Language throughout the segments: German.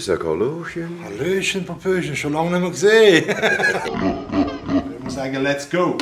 Ich sage Hallöchen. Hallöchen, Papöchen, schon lange nicht mehr gesehen. ich muss sagen, let's go.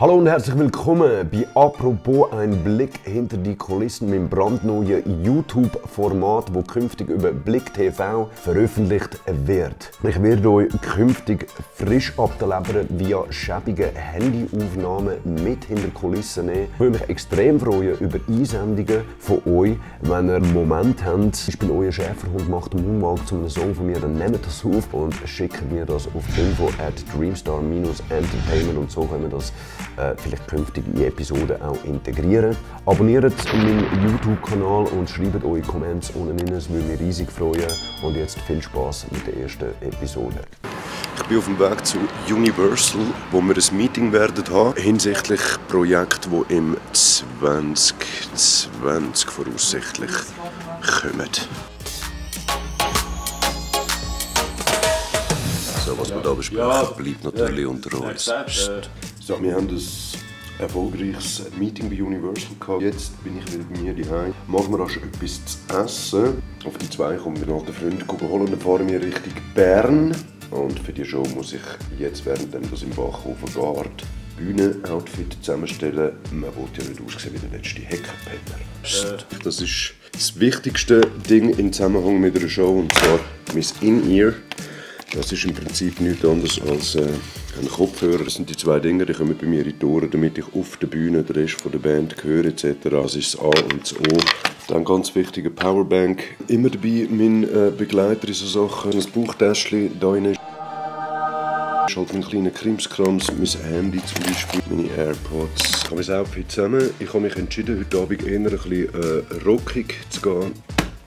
Hallo und herzlich willkommen bei Apropos ein Blick hinter die Kulissen mit dem brandneuen YouTube-Format, wo künftig über Blick TV veröffentlicht wird. Ich werde euch künftig frisch abdelebern via schäbige Handyaufnahmen mit hinter Kulissen nehmen. Ich würde mich extrem freuen über Einsendungen von euch, wenn ihr einen Moment habt. Ich bin euer Schäferhund, macht einen Moonwalk zu einem Song von mir, dann nehmt das auf und schickt mir das auf info at dreamstar-entertainment und so können wir das äh, vielleicht künftig in Episoden auch integrieren. Abonniert meinen YouTube-Kanal und schreibt eure Comments unten rein, es würde mich riesig freuen. Und jetzt viel Spaß mit der ersten Episode. Ich bin auf dem Weg zu Universal, wo wir ein Meeting werden haben hinsichtlich Projekte, die im 2020 voraussichtlich kommen. So, was wir da besprechen, bleibt natürlich unter uns. Psst. So, wir haben ein erfolgreiches Meeting bei Universal gehabt. Jetzt bin ich wieder bei mir daheim. Machen wir rasch etwas zu essen. Auf die zwei kommen wir noch den Freund holen und dann fahren wir Richtung Bern. Und für die Show muss ich jetzt während das im Bachhofen Gard Bühnenoutfit zusammenstellen. Man will ja nicht aussehen wie der letzte Heckenpenner. Psst. Das ist das wichtigste Ding im Zusammenhang mit einer Show und zwar mein In-Ear. Das ist im Prinzip nichts anderes als äh, ein Kopfhörer. Das sind die zwei Dinge, die kommen bei mir in die Ohren, damit ich auf der Bühne den Rest von der Band höre etc. Das ist das A und das O. Dann ganz wichtige Powerbank. Immer dabei mein äh, Begleiter in so Sachen. Ein Bauchtäschchen da rein ist halt ein kleiner Krimskrams, mein Handy zum Beispiel, meine Airpods. Ich habe mein Outfit zusammen. Ich habe mich entschieden, heute Abend eher ein bisschen äh, rockig zu gehen.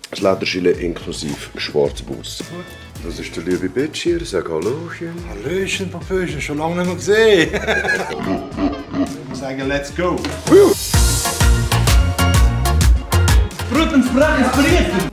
Das Lederschille inklusive Schwarzbus. Das ist der liebe Bitch hier, sag Hallöchen. Hallöchen, Papöchen, schon lange nicht mehr gesehen. ich sagen, let's go. Bruten Sprache inspiriert.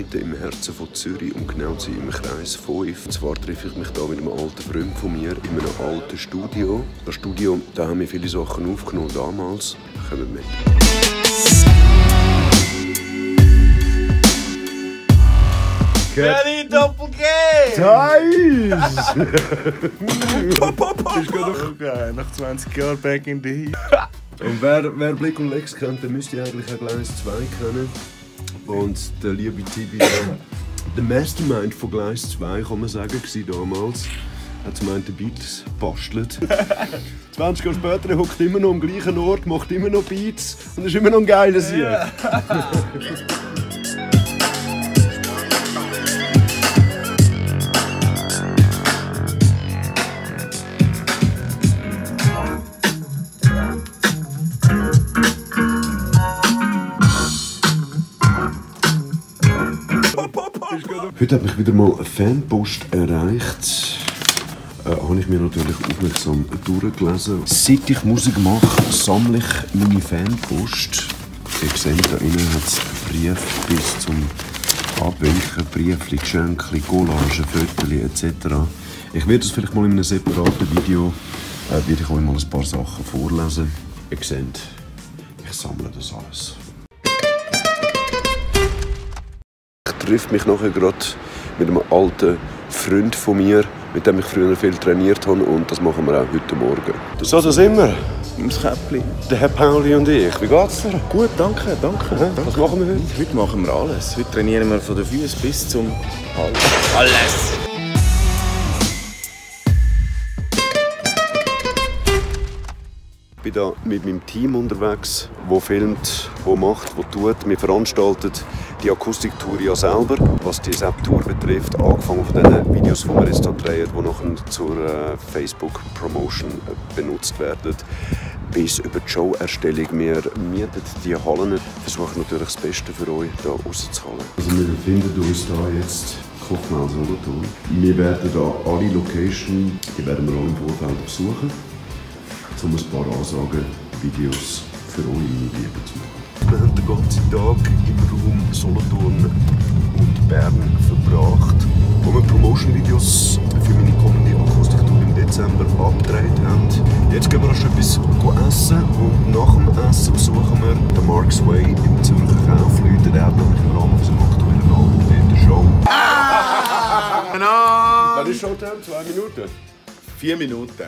Mitten im Herzen von Zürich und genau zu sein im Kreis 5. Und zwar treffe ich mich hier mit einem alten Freund von mir in einem alten Studio. Das Studio, da haben wir viele Sachen aufgenommen damals. Kommt mit. Kenny Doppel-G! Nice! Ist gerade geil. Nach 20 Jahren back in the heat. Und wer, wer Blick und Lex kennt, der müsste eigentlich auch Gleis 2 kennen. Und der liebe Tibi, der, der Mastermind von Gleis 2, kann man sagen, war damals. Hat gemeint, der Beats bastelt. 20 Jahre später er hockt immer noch am gleichen Ort, macht immer noch Beats und ist immer noch ein geiler Sieg. Heute hat mich wieder mal eine Fanpost erreicht. Äh, habe ich mir natürlich aufmerksam durchgelesen. Seit ich Musik mache, sammle ich meine Fanpost. Ihr seht, da innen hat es Brief bis zum Abwinken, Briefli, Geschenke, Collagen, Fotos etc. Ich werde das vielleicht mal in einem separaten Video, äh, werde ich euch mal ein paar Sachen vorlesen. Ihr seht, ich sammle das alles. Ich treffe mich nachher gerade mit einem alten Freund von mir, mit dem ich früher viel trainiert habe und das machen wir auch heute Morgen. So, da sind wir. Im Käppli. Der Herr Pauli und ich. Wie geht's dir? Gut, danke, danke. danke. Was machen wir heute? Heute machen wir alles. Heute trainieren wir von den Füßen bis zum Hals. Alles! Ich bin hier mit meinem Team unterwegs, wo filmt, wo macht, wo tut. Wir veranstalten die Akustiktour ja selber, was die Sepp-Tour betrifft, angefangen von den Videos, die wir jetzt hier drehen, die nachher zur äh, Facebook-Promotion benutzt werden. bis über die Showerstellung. Wir mieten die Hallen, versuchen natürlich das Beste für euch hier rauszuholen. Also wir befinden uns hier jetzt Kochmaul Solothurn. Wir werden hier alle Locations, die werden wir alle im Vorfeld besuchen, um ein paar Ansagen, Videos für euch in Liebe zu machen. Wir haben den ganzen Tag im Raum Solothurn und Bern verbracht, wo wir Promotion-Videos für meine kommende Akustiktour im Dezember abgedreht haben. Jetzt gehen wir noch etwas essen und nach dem Essen besuchen wir den Mark's Way im Zürcher Kaufleute. Der hat nämlich im Rahmen unseres aktuellen Album in der Show. Genau! Was ist Showtime? Zwei Minuten? Vier Minuten.